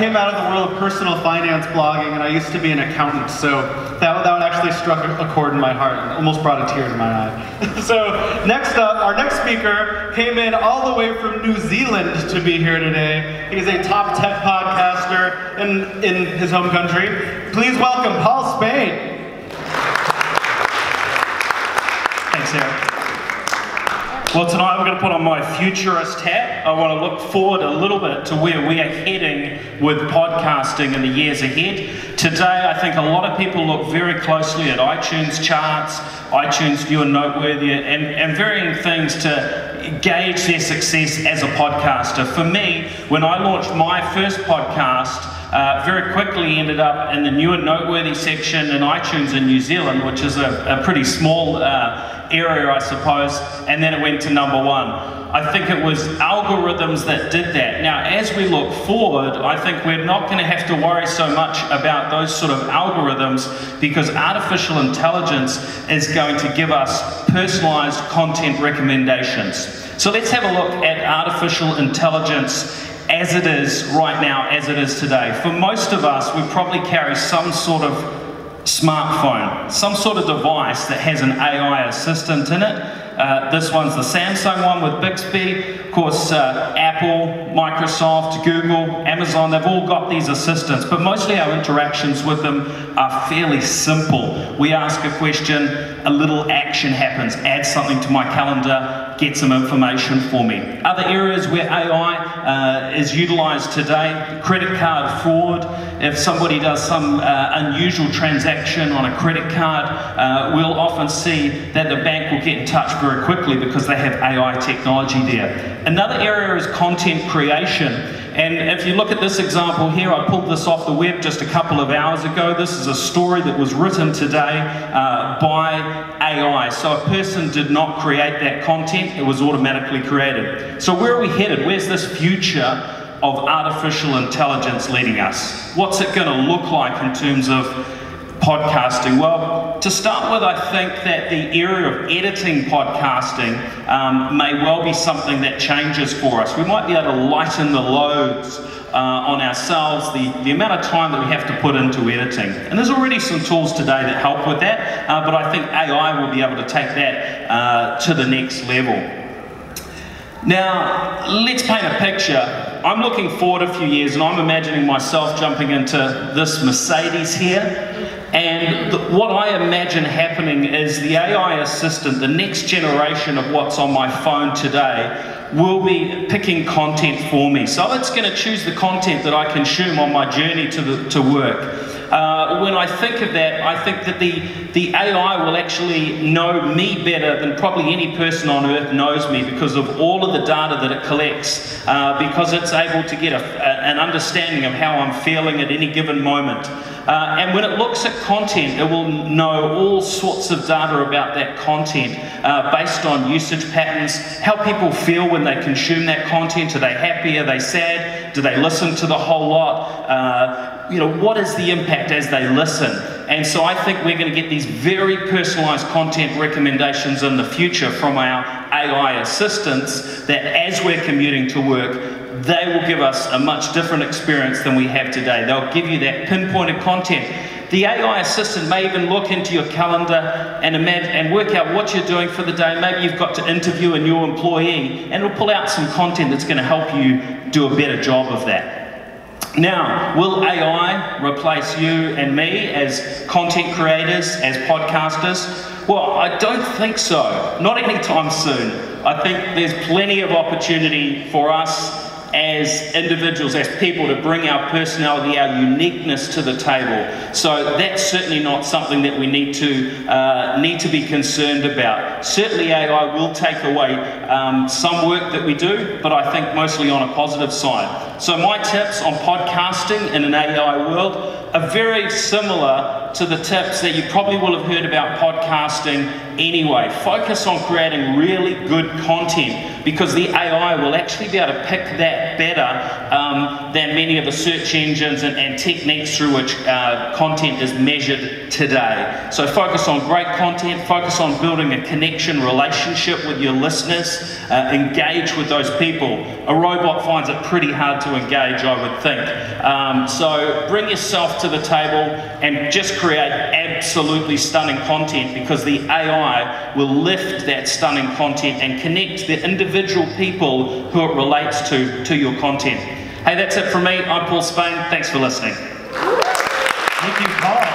came out of the world of personal finance blogging, and I used to be an accountant, so that, that one actually struck a chord in my heart and almost brought a tear to my eye. so next up, our next speaker came in all the way from New Zealand to be here today. He's a top tech podcaster in, in his home country. Please welcome Paul Spain. Thanks, Eric. Well, tonight I'm going to put on my futurist hat. I want to look forward a little bit to where we are heading with podcasting in the years ahead. Today, I think a lot of people look very closely at iTunes charts, iTunes New and Noteworthy, and, and varying things to gauge their success as a podcaster. For me, when I launched my first podcast, uh, very quickly ended up in the new and noteworthy section in iTunes in New Zealand, which is a, a pretty small uh, area, I suppose, and then it went to number one. I think it was algorithms that did that. Now, as we look forward, I think we're not going to have to worry so much about those sort of algorithms because artificial intelligence is going to give us personalized content recommendations. So let's have a look at artificial intelligence as it is right now, as it is today. For most of us, we probably carry some sort of smartphone, some sort of device that has an AI assistant in it. Uh, this one's the Samsung one with Bixby. Of course, uh, Apple, Microsoft, Google, Amazon, they've all got these assistants, but mostly our interactions with them are fairly simple. We ask a question, a little action happens, add something to my calendar, get some information for me. Other areas where AI uh, is utilized today, credit card fraud. If somebody does some uh, unusual transaction on a credit card, uh, we'll often see that the bank will get in touch very quickly because they have AI technology there. Another area is content creation. And if you look at this example here, I pulled this off the web just a couple of hours ago. This is a story that was written today uh, by AI. So a person did not create that content, it was automatically created. So where are we headed? Where's this future of artificial intelligence leading us? What's it going to look like in terms of podcasting? Well, to start with, I think that the area of editing podcasting um, may well be something that changes for us. We might be able to lighten the loads uh, on ourselves, the, the amount of time that we have to put into editing. And there's already some tools today that help with that, uh, but I think AI will be able to take that uh, to the next level. Now, let's paint a picture. I'm looking forward a few years and I'm imagining myself jumping into this Mercedes here and the, what I imagine happening is the AI assistant, the next generation of what's on my phone today, will be picking content for me. So it's going to choose the content that I consume on my journey to, the, to work. Uh, when I think of that, I think that the, the AI will actually know me better than probably any person on earth knows me because of all of the data that it collects, uh, because it's able to get a, a, an understanding of how I'm feeling at any given moment. Uh, and when it looks at content, it will know all sorts of data about that content uh, based on usage patterns, how people feel when they consume that content. Are they happy? Are they sad? Do they listen to the whole lot? Uh, you know, what is the impact as they listen? And so I think we're going to get these very personalized content recommendations in the future from our AI assistants that as we're commuting to work, they will give us a much different experience than we have today. They'll give you that pinpointed content. The AI assistant may even look into your calendar and, and work out what you're doing for the day. Maybe you've got to interview a new employee, and it'll pull out some content that's going to help you do a better job of that. Now, will AI replace you and me as content creators, as podcasters? Well, I don't think so. Not anytime soon. I think there's plenty of opportunity for us as individuals, as people, to bring our personality, our uniqueness to the table. So that's certainly not something that we need to uh, need to be concerned about. Certainly, AI will take away um, some work that we do, but I think mostly on a positive side. So my tips on podcasting in an AI world are very similar to the tips that you probably will have heard about podcasting anyway. Focus on creating really good content because the AI will actually be able to pick that better um, than many of the search engines and, and techniques through which uh, content is measured today. So focus on great content, focus on building a connection relationship with your listeners, uh, engage with those people. A robot finds it pretty hard to engage, I would think. Um, so bring yourself to the table and just create absolutely stunning content because the AI will lift that stunning content and connect the individual people who it relates to to your content. Hey, that's it from me. I'm Paul Spain. Thanks for listening. Thank you, Paul.